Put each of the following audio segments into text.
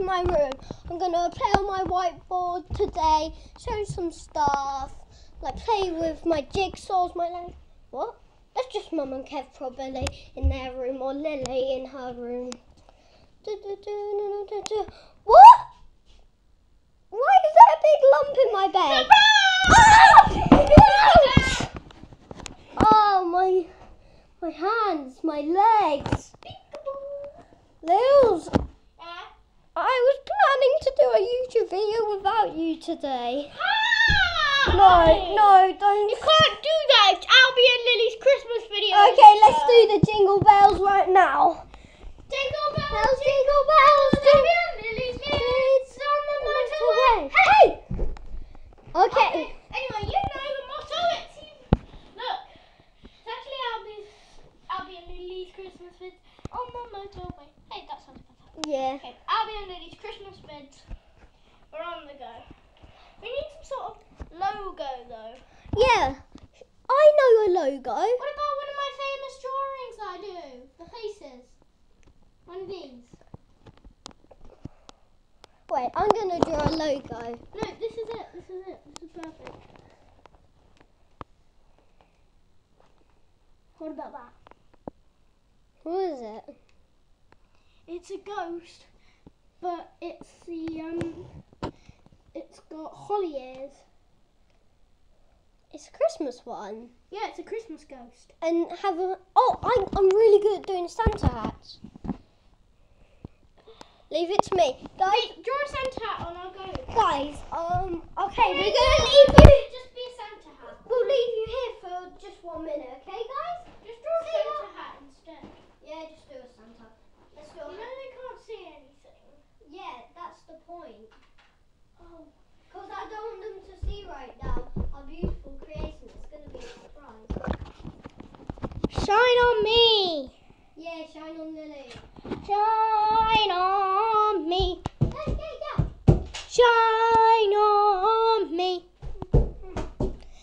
to my room. I'm gonna play on my whiteboard today, show some stuff, like play with my jigsaws, my leg. What? That's just Mum and Kev probably in their room or Lily in her room. What? Why is there a big lump in my bed? Ah! Oh my, my hands, my legs. Lils, I was planning to do a YouTube video without you today. No, no, don't. You can't do that. It's Albie and Lily's Christmas video. Okay, let's do the jingle bells right now. Jingle bells, Bells, jingle bells, jingle Albie and Lily's kids on the motorway. Hey! Okay. Okay, Anyway, you know the motto. It's look. It's actually Albie's, Albie and Lily's Christmas vids on the motorway. Hey, that sounds fantastic. Yeah. Okay, Albie and Lily's Christmas vids. We're on the go. We need some sort of logo though. Yeah. I know a logo. What about one of my famous drawings I do? The faces. One of these. Wait, I'm gonna draw a logo. No, this is it. This is it. This is perfect. What about that? What is it? It's a ghost, but it's the um, it's got holly ears. It's a Christmas one. Yeah, it's a Christmas ghost. And have a. Oh, I'm, I'm really good at doing Santa hats. Leave it to me. Guys, Wait, draw a Santa hat on. I'll go. guys, um, okay, we're gonna no, leave you. Just be a Santa hat. We'll leave you here for just one minute, okay, guys? Just draw a See ya. Santa hat instead. Yeah, just do a Santa. Let's do You know they can't see anything. Yeah, that's the point. Oh. Because I don't want them to see right now Shine on me. Yeah, shine on Lily. Shine on me. Shine on me.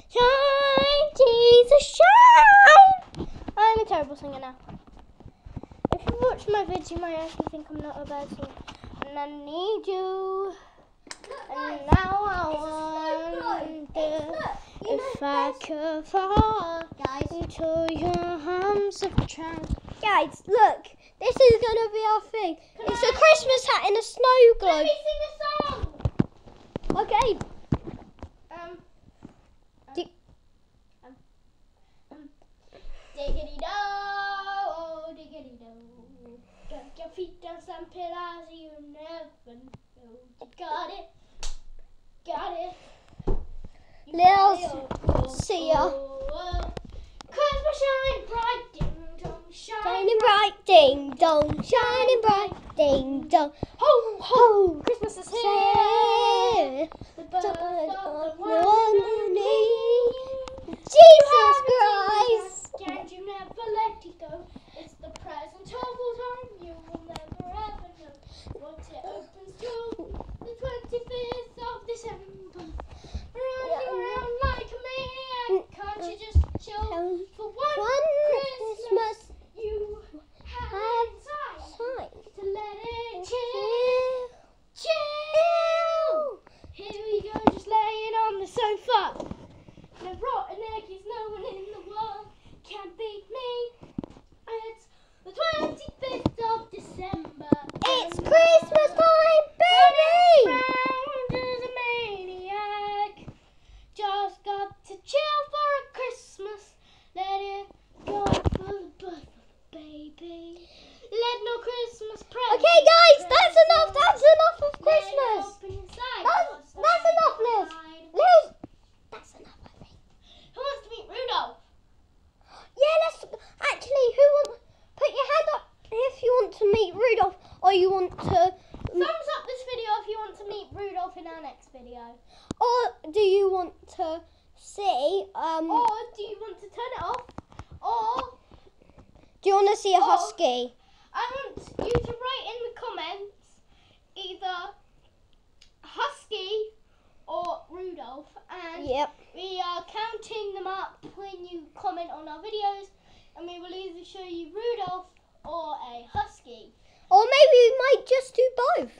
Shine, Jesus, shine. I'm a terrible singer now. If you watch my vids, you might actually think I'm not a bad singer. And I need you. And now I It's a snow globe. It's, wonder if I could fall guys, into your arms guys, look. This is going to be our thing. Can it's I- a Christmas hat in a snow Let globe. me sing a song. Okay. Um. Di- um, um, Diggity do, oh, diggity do. Drag your feet down some pillars you never know. You got it, got it. You got Lils, it, oh, oh, see ya. oh, oh. Shine bright, ding dong, shine, Shining bright, ding dong. Shining bright, ding dong. Ho ho, Christmas is here. Here. The birth Birth of of the the one one and and only. Jesus Christ. And you never let it go. It's the present of all time. You will never ever know what it opens to. The 25th of December. Running around like a maniac. Can't you just chill for one, One Christmas? Christmas You have have time time. to let it chill. Chill. Here we go, just laying on the sofa. The rotten egg is no one in the world can beat me. It's the 25th of December. It's Christmas time, baby. A maniac. Just got to chill for a Christmas. Let it go for the birth of the baby. Let no Christmas present. Okay, guys, that's enough. That's enough of Christmas. That's, that's enough, Liz. Liz, that's enough, I think. Who wants to meet Rudolph? Yeah, let's. Actually, who want? Put your hand up if you want to meet Rudolph, or you want to, Thumbs up this video if you want to meet Rudolph in our next video. or do you want to see? Um, Or do you want to turn it off? Or do you want to see a husky? I want you to write in the comments either Husky or Rudolph, and Yep. we are counting them up when you comment on our videos, and we will either show you Rudolph or a Husky. Or maybe we might just do both.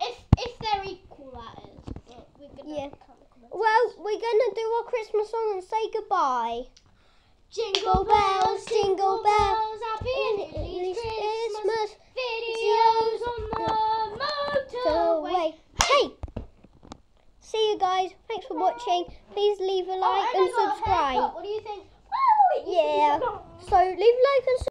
If if they're equal, that is. But we're gonna Yeah. count the comments. Well, we're gonna do our Christmas song and say goodbye. Jingle bells, jingle bells, happy and Christmas. Videos on the motorway. Hey! See you guys. Thanks for watching. Please leave a oh, like Oh, and I got a subscribe. What do you think? Yeah. So leave a like and